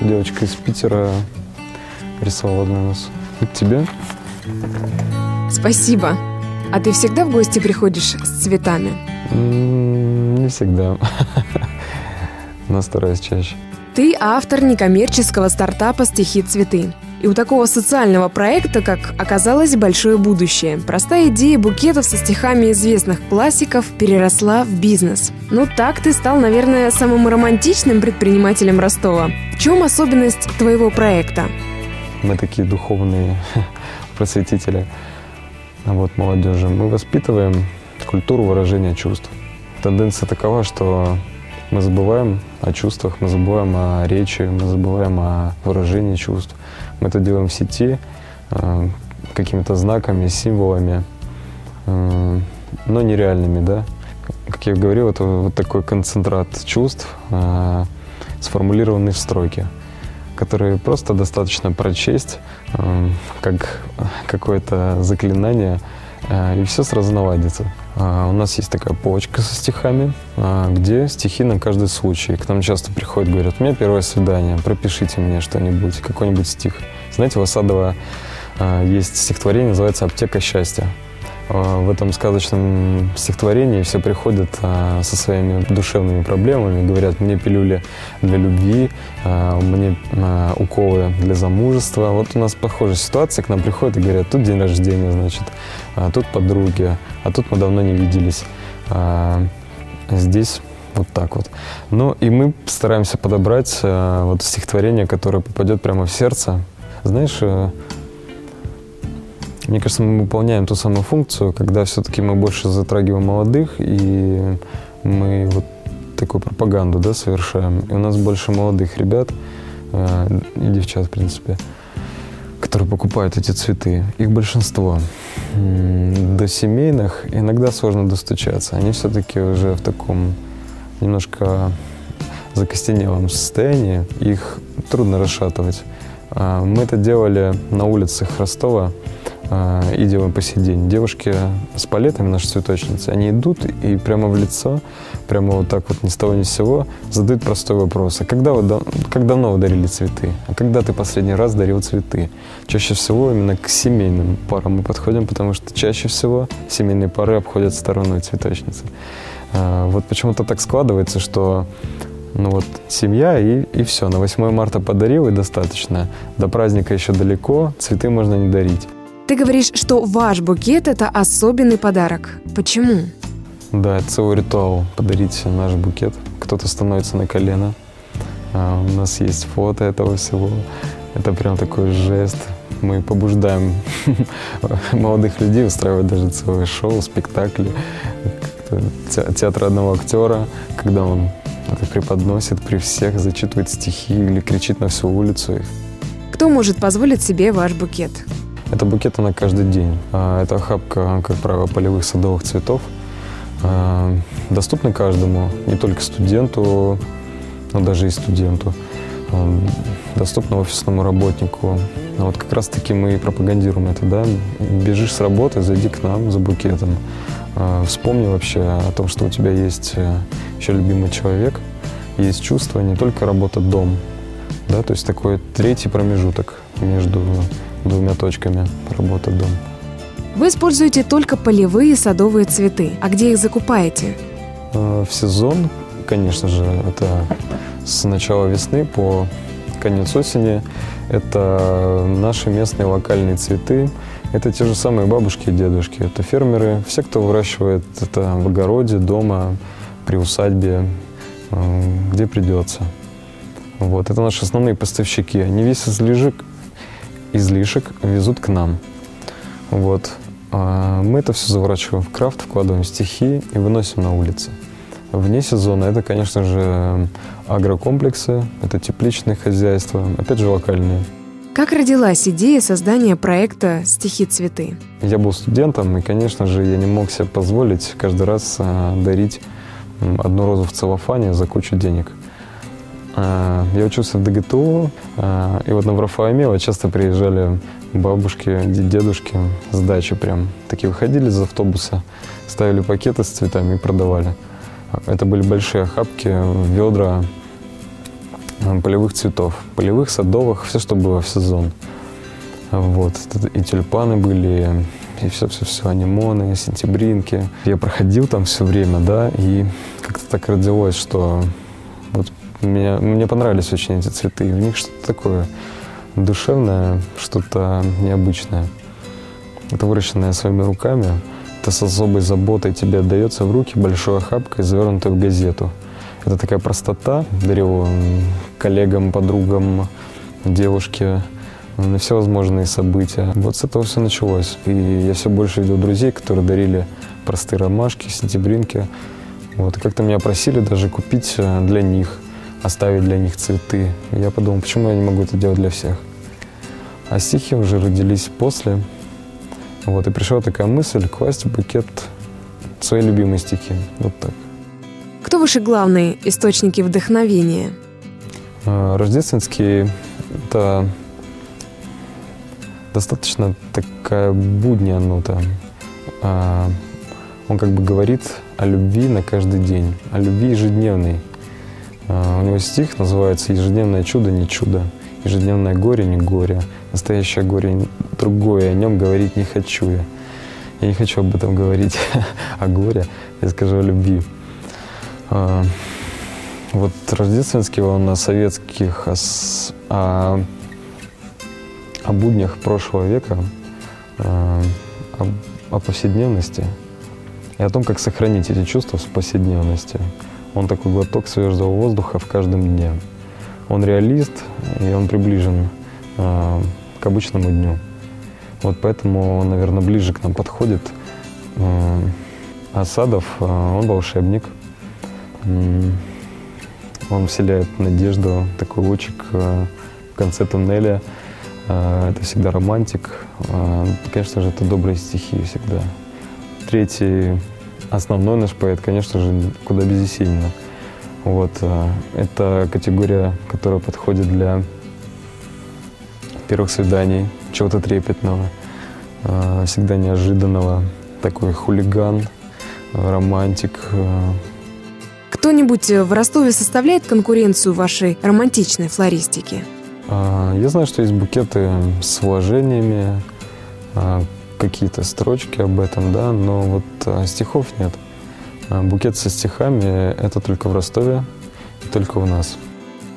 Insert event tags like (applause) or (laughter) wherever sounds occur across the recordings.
девочка из Питера рисовала для нас. Это тебе? Спасибо. А ты всегда в гости приходишь с цветами? Не всегда. (laughs) Но стараюсь чаще. Ты автор некоммерческого стартапа «Стихи цветы». И у такого социального проекта, как оказалось, большое будущее. Простая идея букетов со стихами известных классиков переросла в бизнес. Ну так ты стал, наверное, самым романтичным предпринимателем Ростова. В чем особенность твоего проекта? Мы такие духовные (laughs) просветители вот, молодежи. Мы воспитываем культуру выражения чувств. Тенденция такова, что мы забываем о чувствах, мы забываем о речи, мы забываем о выражении чувств. Мы это делаем в сети э, какими-то знаками, символами, э, но нереальными, да. Как я говорил, это вот такой концентрат чувств, э, сформулированный в строке которые просто достаточно прочесть, как какое-то заклинание, и все сразу наладится. А, У нас есть такая полочка со стихами, а, где стихи на каждый случай. К нам часто приходят, говорят, у меня первое свидание, пропишите мне что-нибудь, какой-нибудь стих. Знаете, у Асадова а, есть стихотворение, называется «Аптека счастья». А, В этом сказочном стихотворении все приходят а, со своими душевными проблемами, говорят, мне пилюли для любви, а, мне а, уколы для замужества. Вот у нас похожая ситуация, к нам приходят и говорят, тут день рождения, значит, тут подруги, а тут мы давно не виделись. Здесь вот так вот. Ну и мы стараемся подобрать а, вот стихотворение, которое попадет прямо в сердце. Знаешь, э, мне кажется, мы выполняем ту самую функцию, когда все-таки мы больше затрагиваем молодых, и мы вот такую пропаганду да, совершаем. И у нас больше молодых ребят э, и девчат, в принципе, которые покупают эти цветы. Их большинство. До семейных иногда сложно достучаться. Они все-таки уже в таком немножко закостенелом состоянии. Их трудно расшатывать. А, Мы это делали на улицах Ростова а, и делаем по сей день. Девушки с палетами, наши цветочницы, они идут и прямо в лицо, прямо вот так вот ни с того ни с сего задают простой вопрос. А когда вы, как давно вы дарили цветы? А когда ты последний раз дарил цветы? Чаще всего именно к семейным парам мы подходим, потому что чаще всего семейные пары обходят стороной цветочницы. А, Вот почему-то так складывается, что ну вот семья и, и все. На 8 марта подарил и достаточно. До праздника еще далеко, цветы можно не дарить. Ты говоришь, что ваш букет – это особенный подарок. Почему? Да, это целый ритуал подарить наш букет. Кто-то становится на колено. А, у нас есть фото этого всего. Это прям такой жест. Мы побуждаем (laughs) молодых людей устраивать даже целое шоу, спектакли. Театр одного актера, когда он это преподносит при всех, зачитывает стихи или кричит на всю улицу. Кто может позволить себе ваш букет? Это букеты на каждый день. А, Это охапка, как правило, полевых садовых цветов. А, Доступны каждому, не только студенту, но даже и студенту. А, Доступно офисному работнику. Вот как раз-таки мы и пропагандируем это, да. Бежишь с работы, зайди к нам за букетом. Вспомни вообще о том, что у тебя есть э, еще любимый человек, есть чувство, не только работа-дом, да, то есть такой третий промежуток между двумя точками работа-дом. Вы используете только полевые садовые цветы. А где их закупаете? Э, В сезон, конечно же, это с начала весны по конец осени. Это наши местные локальные цветы. Это те же самые бабушки и дедушки. Это фермеры, все, кто выращивает это в огороде, дома, при усадьбе, э, где придется. Вот, это наши основные поставщики. Они весь излишек, излишек везут к нам. Вот. А Мы это все заворачиваем в крафт, вкладываем стихи и выносим на улицы. Вне сезона это, конечно же, агрокомплексы, это тепличные хозяйства, опять же, локальные. Как родилась идея создания проекта «Стихи цветы»? Я был студентом, и, конечно же, я не мог себе позволить каждый раз а, дарить одну розу в целлофане за кучу денег. А, Я учился в ДГТУ, а, и вот на Варфоломеева часто приезжали бабушки, дедушки с дачи прям. Такие выходили из автобуса, ставили пакеты с цветами и продавали. Это были большие охапки, ведра, полевых цветов. Полевых, садовых, все, что было в сезон. Вот. И тюльпаны были, и все-все-все, анимоны, сентябринки. Я проходил там все время, да, и как-то так родилось, что вот мне, мне понравились очень эти цветы. В них что-то такое душевное, что-то необычное. Это выращенное своими руками. Это с особой заботой тебе отдается в руки большой охапкой, завернутой в газету. Это такая простота. Дарил коллегам, подругам, девушке на всевозможные события. Вот с этого все началось. И я все больше видел друзей, которые дарили простые ромашки, сентябринки. Вот. И как-то меня просили даже купить э, для них, оставить для них цветы. Я подумал, почему я не могу это делать для всех. А стихи уже родились после. Вот. И пришла такая мысль класть в букет свои любимые стихи. Вот так. Кто ваши главные источники вдохновения? Э, рождественские – это достаточно такая будняя нота. А, он как бы говорит о любви на каждый день, о любви ежедневной. А, у него стих называется «Ежедневное чудо не чудо, ежедневное горе не горе, настоящее горе другое, о нем говорить не хочу я». Я не хочу об этом говорить, (laughs) о горе, я скажу о любви. А, вот рождественский он на советских, а о буднях прошлого века, о, о повседневности и о том, как сохранить эти чувства в повседневности. Он такой глоток свежего воздуха в каждом дне. Он реалист, и он приближен э, к обычному дню. Вот поэтому он, наверное, ближе к нам подходит. Э, Асадов, э, он волшебник. Он вселяет надежду, такой лучик э, в конце туннеля – а, это всегда романтик. А, конечно же, это добрые стихи всегда. Третий, основной наш поэт, конечно же, куда без Есенина. Вот. А, это категория, которая подходит для первых свиданий, чего-то трепетного, всегда неожиданного. Такой хулиган, романтик. Кто-нибудь в Ростове составляет конкуренцию вашей романтичной флористике? А, я знаю, что есть букеты с вложениями, какие-то строчки об этом, да, но вот а, стихов нет. Букет со стихами – это только в Ростове и только у нас.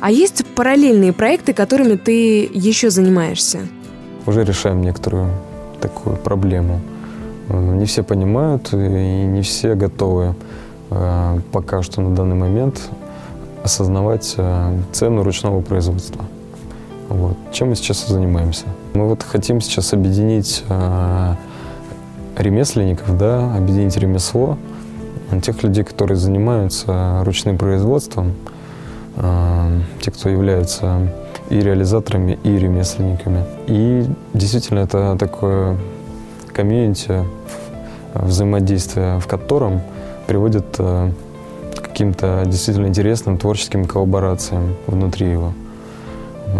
А есть параллельные проекты, которыми ты еще занимаешься? Уже решаем некоторую такую проблему. Не все понимают и не все готовы пока что на данный момент осознавать цену ручного производства. Вот. Чем мы сейчас занимаемся? Мы вот хотим сейчас объединить э, ремесленников, да, объединить ремесло, тех людей, которые занимаются ручным производством, э, те, кто являются и реализаторами, и ремесленниками. И действительно это такое комьюнити, взаимодействие, в котором приводит к каким-то действительно интересным творческим коллаборациям внутри его.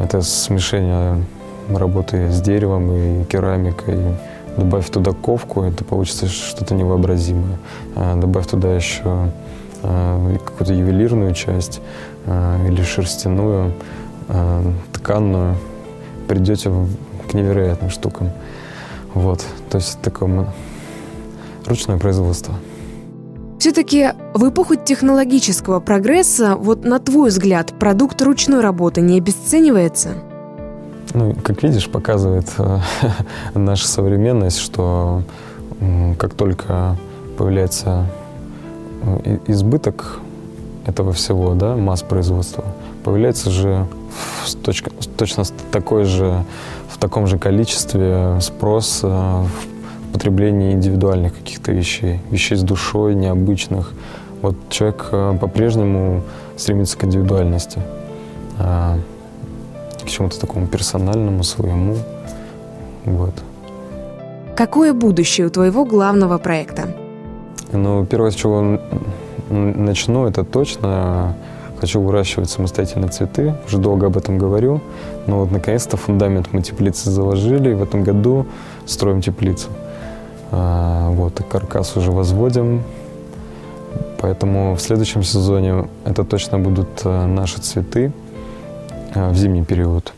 Это смешение работы с деревом и керамикой. Добавь туда ковку, это получится что-то невообразимое. А, добавь туда еще а, какую-то ювелирную часть а, или шерстяную, тканную. Придете к невероятным штукам. Вот. То есть такое ручное производство. Все-таки в эпоху технологического прогресса, вот на твой взгляд, продукт ручной работы не обесценивается? Ну, как видишь, показывает э, (laughs) наша современность, что э, как только появляется э, избыток этого всего, да, масс производства, появляется же точка, точно такой же, в таком же количестве спрос в потребление индивидуальных каких-то вещей, вещей с душой, необычных. Вот человек э, по-прежнему стремится к индивидуальности, а, к чему-то такому персональному, своему. Вот. Какое будущее у твоего главного проекта? Ну, первое, с чего начну, это точно хочу выращивать самостоятельно цветы. Уже долго об этом говорю. Но вот наконец-то фундамент мы теплицы заложили. И в этом году строим теплицу. А, вот, и каркас уже возводим. Поэтому в следующем сезоне это точно будут э, наши цветы. в зимний период.